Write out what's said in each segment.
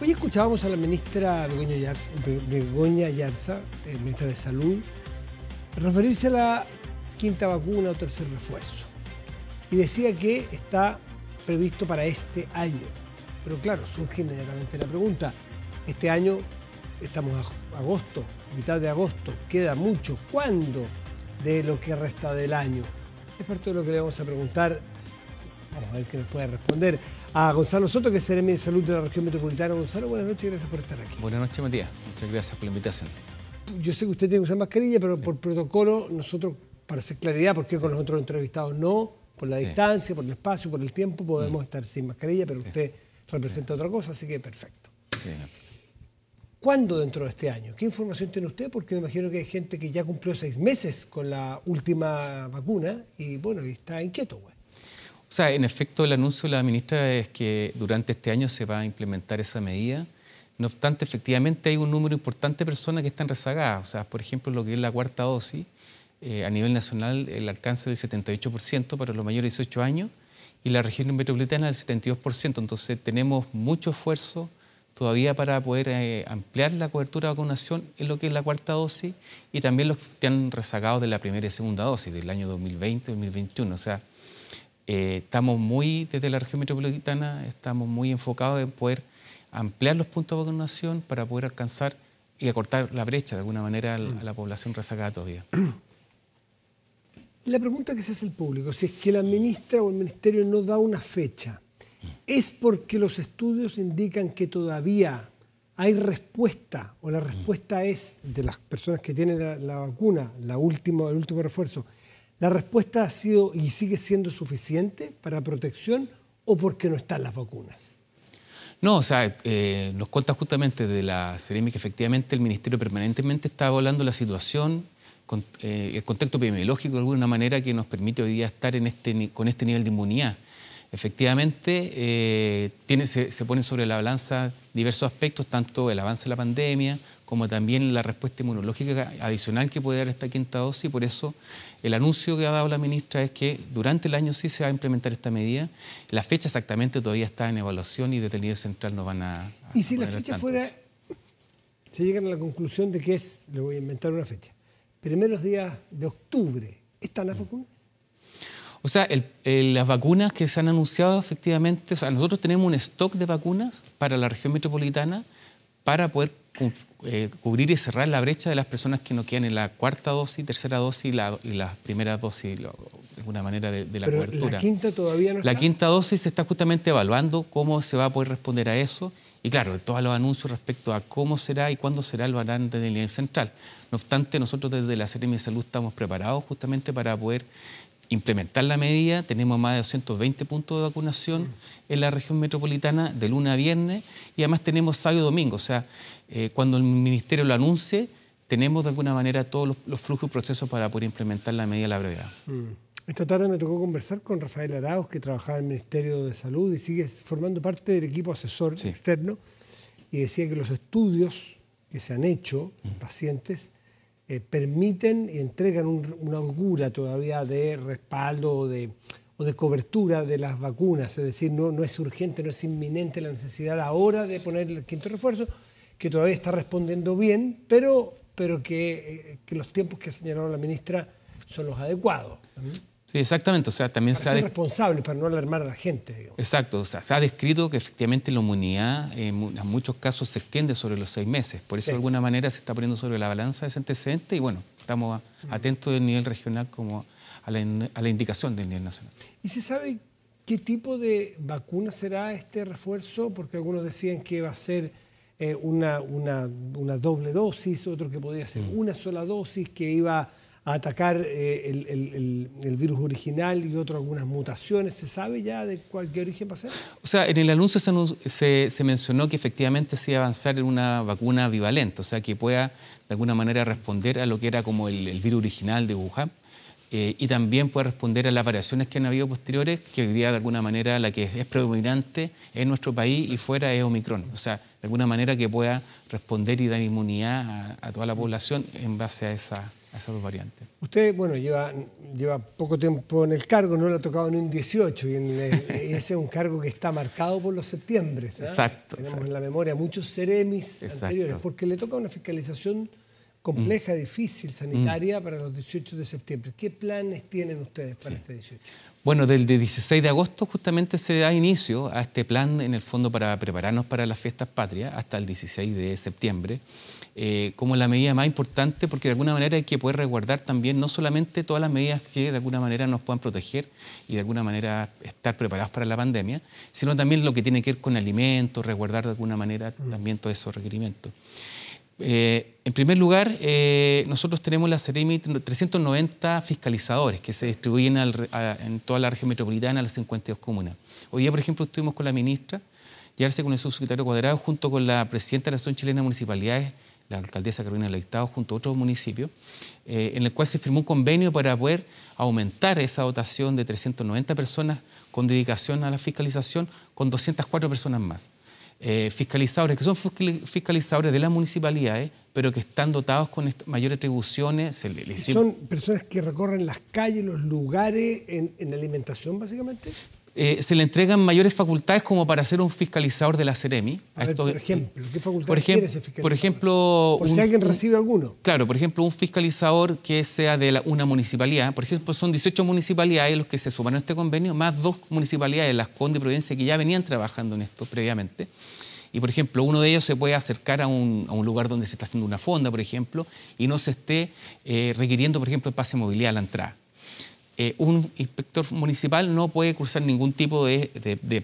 Hoy escuchábamos a la ministra Begoña Yarza, eh, ministra de Salud, referirse a la quinta vacuna o tercer refuerzo. Y decía que está previsto para este año. Pero claro, surge inmediatamente la pregunta. Este año estamos a agosto, mitad de agosto, queda mucho. ¿Cuándo de lo que resta del año? Es parte de lo que le vamos a preguntar. Vamos a ver qué nos puede responder. A Gonzalo Soto, que es Seremi de Salud de la región metropolitana. Gonzalo, buenas noches y gracias por estar aquí. Buenas noches, Matías. Muchas gracias por la invitación. Yo sé que usted tiene que usar mascarilla, pero por protocolo, nosotros, para hacer claridad, porque con los otros entrevistados no, por la distancia, por el espacio, por el tiempo, podemos mm. estar sin mascarilla, pero usted representa otra cosa, así que perfecto. ¿Cuándo dentro de este año? ¿Qué información tiene usted? Porque me imagino que hay gente que ya cumplió seis meses con la última vacuna y bueno, y está inquieto. Güey. O sea, en efecto, el anuncio de la ministra es que durante este año se va a implementar esa medida. No obstante, efectivamente hay un número importante de personas que están rezagadas. O sea, por ejemplo, lo que es la cuarta dosis, eh, a nivel nacional el alcance del 78% para los mayores de 18 años y la región metropolitana del 72%. Entonces tenemos mucho esfuerzo todavía para poder eh, ampliar la cobertura de vacunación en lo que es la cuarta dosis y también los que han rezagado de la primera y segunda dosis del año 2020-2021. O sea, eh, estamos muy, desde la región metropolitana, estamos muy enfocados en poder ampliar los puntos de vacunación para poder alcanzar y acortar la brecha de alguna manera a la población rezagada todavía. La pregunta que se hace el público, si es que la ministra o el ministerio no da una fecha, ¿es porque los estudios indican que todavía hay respuesta o la respuesta es de las personas que tienen la, vacuna, la última, el último refuerzo, la respuesta ha sido y sigue siendo suficiente para protección o porque no están las vacunas? No, o sea, eh, nos cuenta justamente de la Ceremi que efectivamente el Ministerio permanentemente está evaluando la situación, eh, el contexto epidemiológico de alguna manera que nos permite hoy día estar este, con este nivel de inmunidad. Efectivamente, eh, se, se ponen sobre la balanza diversos aspectos, tanto el avance de la pandemia como también la respuesta inmunológica adicional que puede dar esta quinta dosis. Por eso el anuncio que ha dado la ministra es que durante el año sí se va a implementar esta medida. La fecha exactamente todavía está en evaluación y desde el nivel central no van a... y si la fecha fuera, se llegan a la conclusión de que es, le voy a inventar una fecha, primeros días de octubre, ¿están las vacunas? O sea, las vacunas que se han anunciado efectivamente, o sea, nosotros tenemos un stock de vacunas para la región metropolitana para poder eh, cubrir y cerrar la brecha de las personas que no quieren la cuarta dosis, tercera dosis y la, y primera dosis, de alguna manera, de, la Pero cobertura. ¿La quinta todavía no está? La quinta dosis se está justamente evaluando cómo se va a poder responder a eso. Y claro, todos los anuncios respecto a cómo será y cuándo será lo harán desde el nivel central. No obstante, nosotros desde la Serie de Salud estamos preparados justamente para poder implementar la medida. Tenemos más de 220 puntos de vacunación en la región metropolitana de lunes a viernes y además tenemos sábado y domingo. O sea, eh, cuando el Ministerio lo anuncie, tenemos de alguna manera todos los, flujos y procesos para poder implementar la medida a la brevedad. Mm. Esta tarde me tocó conversar con Rafael Arauz, que trabajaba en el Ministerio de Salud y sigue formando parte del equipo asesor externo, y decía que los estudios que se han hecho en pacientes eh, permiten y entregan una holgura todavía de respaldo o de, o de, cobertura de las vacunas, es decir, no, no es urgente, no es inminente la necesidad ahora de poner el quinto refuerzo, que todavía está respondiendo bien, pero, pero que, eh, que los tiempos que ha señalado la ministra son los adecuados. Sí, exactamente. O sea, también para se ha responsable para no alarmar a la gente. Exacto. O sea, se ha descrito que efectivamente la inmunidad en muchos casos se extiende sobre los seis meses. Por eso de alguna manera se está poniendo sobre la balanza ese antecedente y bueno, estamos atentos del nivel regional como a la, indicación del nivel nacional. ¿Y se sabe qué tipo de vacuna será este refuerzo? Porque algunos decían que va a ser eh, una, una, una, doble dosis, otro que podría ser mm. una sola dosis, que iba a atacar eh, el, virus original y otras algunas mutaciones. ¿Se sabe ya de cualquier origen va a ser? O sea, en el anuncio se, se, mencionó que efectivamente se iba a avanzar en una vacuna bivalente, o sea, que pueda de alguna manera responder a lo que era como el, virus original de Wuhan, eh, y también pueda responder a las variaciones que han habido posteriores, que hoy día de alguna manera la que es predominante en nuestro país y fuera es Omicron. O sea, de alguna manera que pueda responder y dar inmunidad a, toda la población en base a, esa, esas dos variantes. Usted, bueno, lleva, lleva poco tiempo en el cargo, no le ha tocado ni un 18 y, ese es un cargo que está marcado por los septiembre. Exacto. Tenemos en la memoria muchos seremis anteriores, porque le toca una fiscalización compleja, difícil, sanitaria para los 18 de septiembre. ¿Qué planes tienen ustedes para este 18? Bueno, del 16 de agosto justamente se da inicio a este plan en el fondo para prepararnos para las fiestas patrias hasta el 16 de septiembre. Eh, como la medida más importante porque de alguna manera hay que poder resguardar también no solamente todas las medidas que de alguna manera nos puedan proteger y de alguna manera estar preparados para la pandemia, sino también lo que tiene que ver con alimentos, resguardar de alguna manera mm. también todos esos requerimientos. Eh, en primer lugar, eh, nosotros tenemos la Ceremi 390 fiscalizadores que se distribuyen en toda la región metropolitana, las 52 comunas. Hoy día, por ejemplo, estuvimos con la ministra, llevarse con el subsecretario Cuadrado, junto con la presidenta de la Asociación Chilena de Municipalidades, la alcaldesa Carolina del Estado, junto a otros municipios, eh, en el cual se firmó un convenio para poder aumentar esa dotación de 390 personas con dedicación a la fiscalización con 204 personas más. Eh, fiscalizadores, que son fiscalizadores de las municipalidades, pero que están dotados con mayores atribuciones. ¿Son personas que recorren las calles, los lugares en, alimentación, básicamente? Eh, se le entregan mayores facultades como para ser un fiscalizador de la Ceremi. por ejemplo, ¿qué facultades por ejemplo, ese fiscalizador? Por ejemplo... Por si alguien recibe alguno. Claro, por ejemplo, un fiscalizador que sea de una municipalidad. Por ejemplo, son 18 municipalidades los que se suman a este convenio, más dos municipalidades, las Conde y Providencia, que ya venían trabajando en esto previamente. Y, por ejemplo, uno de ellos se puede acercar a un, lugar donde se está haciendo una fonda, por ejemplo, y no se esté eh, requiriendo, por ejemplo, el pase de movilidad a la entrada. Eh, un inspector municipal no puede cursar ningún tipo de, de,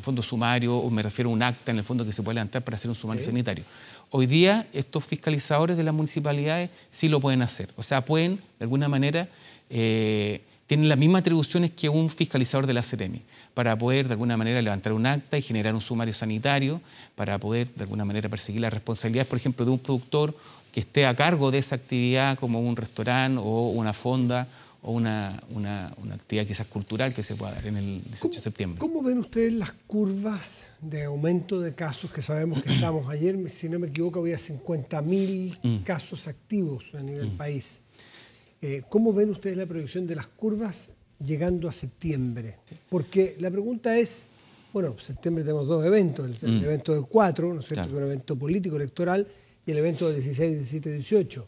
fondo sumario, o me refiero a un acta en el fondo que se puede levantar para hacer un sumario sanitario. Hoy día estos fiscalizadores de las municipalidades sí lo pueden hacer. O sea, pueden, de alguna manera, eh, tienen las mismas atribuciones que un fiscalizador de la Ceremi para poder de alguna manera levantar un acta y generar un sumario sanitario, para poder de alguna manera perseguir las responsabilidades, por ejemplo, de un productor que esté a cargo de esa actividad como un restaurante o una fonda o una, una, actividad quizás cultural que se pueda dar en el 18 de septiembre. ¿Cómo ven ustedes las curvas de aumento de casos que sabemos que estamos? Ayer, si no me equivoco, había 50.000 mm. casos activos a nivel mm. país. Eh, ¿Cómo ven ustedes la proyección de las curvas llegando a septiembre? Porque la pregunta es, bueno, en septiembre tenemos dos eventos, el, mm. evento del 4, ¿no es cierto?, que es un evento político electoral, y el evento del 16, 17, 18.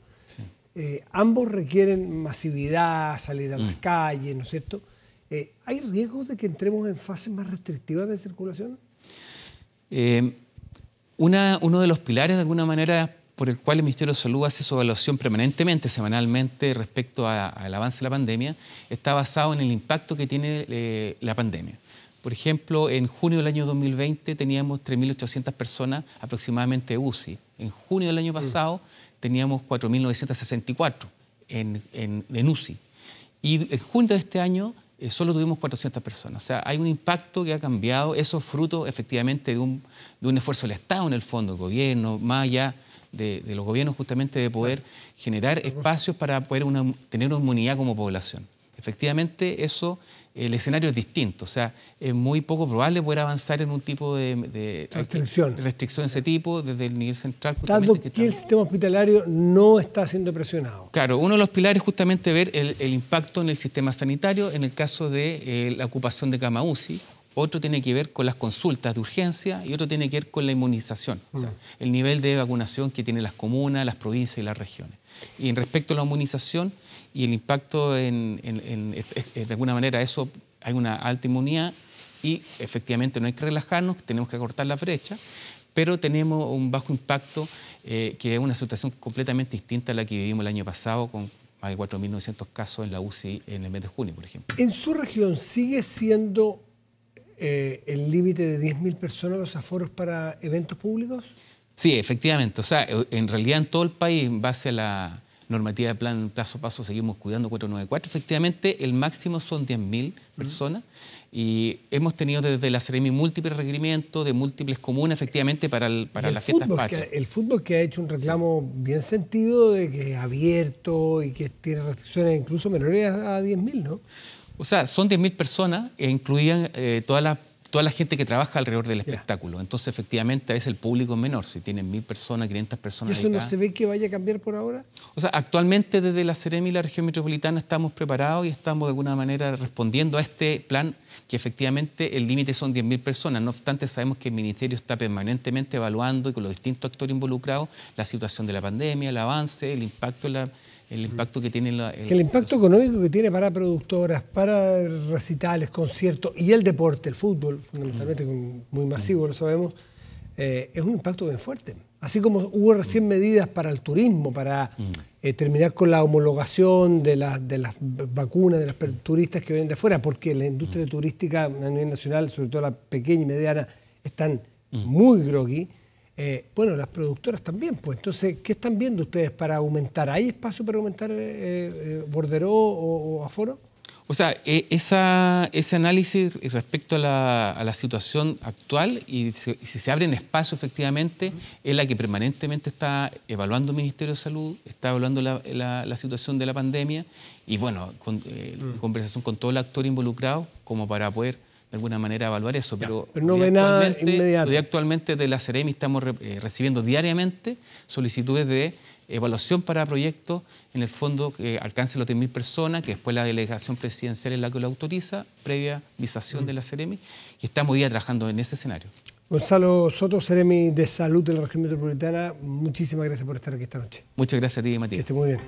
ambos requieren masividad, salir a las mm. calles, ¿no es cierto? Eh, ¿Hay riesgos de que entremos en fases más restrictivas de circulación? Eh, una, uno de los pilares, de alguna manera, por el cual el Ministerio de Salud hace su evaluación permanentemente, semanalmente, respecto al avance de la pandemia, está basado en el impacto que tiene eh, la pandemia. Por ejemplo, en junio del año 2020 teníamos 3.800 personas aproximadamente UCI. En junio del año pasado teníamos 4.964 en, en, UCI. Y en junio de este año eh, solo tuvimos 400 personas. O sea, hay un impacto que ha cambiado. Eso es fruto efectivamente de un, de un esfuerzo del Estado en el fondo, el gobierno, más allá de, los gobiernos justamente de poder generar espacios para poder tener una inmunidad como población. Efectivamente, eso el escenario es distinto. O sea, es muy poco probable poder avanzar en un tipo de, restricción. restricción de ese tipo desde el nivel central. Dado que, el sistema hospitalario no está siendo presionado. Claro, uno de los pilares es justamente ver el, impacto en el sistema sanitario en el caso de eh, la ocupación de cama UCI. Otro tiene que ver con las consultas de urgencia y otro tiene que ver con la inmunización, o sea, mm. el nivel de vacunación que tienen las comunas, las provincias y las regiones. Y en respecto a la inmunización, y el impacto en, de alguna manera eso hay una alta inmunidad y efectivamente no hay que relajarnos, tenemos que cortar la brecha, pero tenemos un bajo impacto eh, que es una situación completamente distinta a la que vivimos el año pasado con más de 4.900 casos en la UCI en el mes de junio, por ejemplo. ¿En su región sigue siendo eh, el límite de 10.000 personas los aforos para eventos públicos? Sí, efectivamente. O sea, en realidad en todo el país, en base a la normativa de plan paso a paso seguimos cuidando 494. Efectivamente, el máximo son 10.000 personas y hemos tenido desde la Ceremi múltiples requerimientos de múltiples comunas, efectivamente, para, para las fiestas patrias. El fútbol que ha hecho un reclamo bien sentido de que es abierto y que tiene restricciones incluso menores a 10.000, ¿no? O sea, son 10.000 personas e incluían eh, toda, la, toda la gente que trabaja alrededor del espectáculo. Entonces, efectivamente, es el público menor. Si tienen 1.000 personas, 500 personas. ¿Y eso no se ve que vaya a cambiar por ahora? O sea, actualmente desde la Ceremi y la región metropolitana estamos preparados y estamos de alguna manera respondiendo a este plan que efectivamente el límite son 10.000 personas. No obstante, sabemos que el Ministerio está permanentemente evaluando y con los distintos actores involucrados la situación de la pandemia, el avance, el impacto la el impacto que tiene la, el, impacto económico que tiene para productoras, para recitales, conciertos y el deporte, el fútbol, fundamentalmente muy masivo, lo sabemos, eh, es un impacto bien fuerte. Así como hubo recién medidas para el turismo, para eh, terminar con la homologación de, de las vacunas de los turistas que vienen de afuera, porque la industria turística a nivel nacional, sobre todo la pequeña y mediana, están muy groggy. Eh, bueno, las productoras también, pues. Entonces, ¿qué están viendo ustedes para aumentar? ¿Hay espacio para aumentar eh, borderó o aforo? O sea, e, esa, ese análisis respecto a la, situación actual y si, se abren espacios efectivamente es la que permanentemente está evaluando el Ministerio de Salud, está evaluando la, situación de la pandemia y bueno, con, eh, mm. conversación con todo el actor involucrado como para poder de alguna manera evaluar eso. pero, no ve nada inmediato. actualmente de la Ceremi estamos eh, recibiendo diariamente solicitudes de evaluación para proyectos, en el fondo que alcance los 10.000 personas, que después la delegación presidencial es la que lo autoriza, previa visación de la Ceremi, y estamos ya trabajando en ese escenario. Gonzalo Soto, Ceremi de Salud de la Región Metropolitana, muchísimas gracias por estar aquí esta noche. Muchas gracias a ti, Matías. Que esté muy bien.